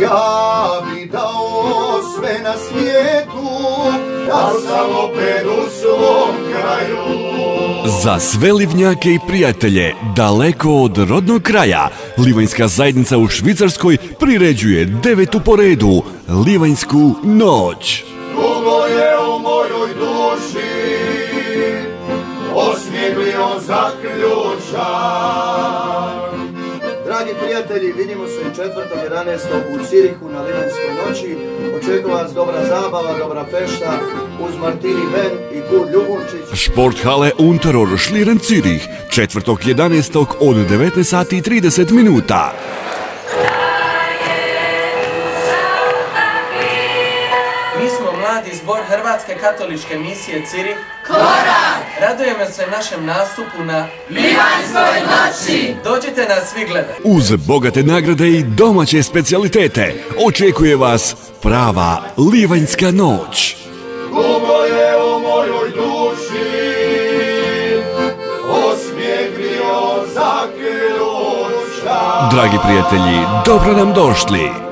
ja bi dao sve na svijetu, da sam opet u svom kraju. Za sve livnjake i prijatelje, daleko od rodnog kraja, Livanjska zajednica u Švicarskoj priređuje devetu po redu Livanjsku noć. Dugo je u mojoj duši osmijeglio zaključak. Dragi prijatelji, vidimo se 4.11. u Cirihu na Livanjskoj noći. Očekuje vas dobra zabava, dobra fešta uz Martini Ben i Gur Ljubunčić. Sporthale Unteror Šliren Cirih, 4.11. od 19 sati 30 minuta. Mladi zbor Hrvatske katoličke misije Cirih. Korak! Radujemo se našem nastupu na Livanjskoj noći! Dođite nas svi gledati. Uz bogate nagrade i domaće specijalitete očekuje vas prava Livanjska noć. Dugo je u mojoj duši osmijeglio zaključak. Dragi prijatelji, dobro nam došli.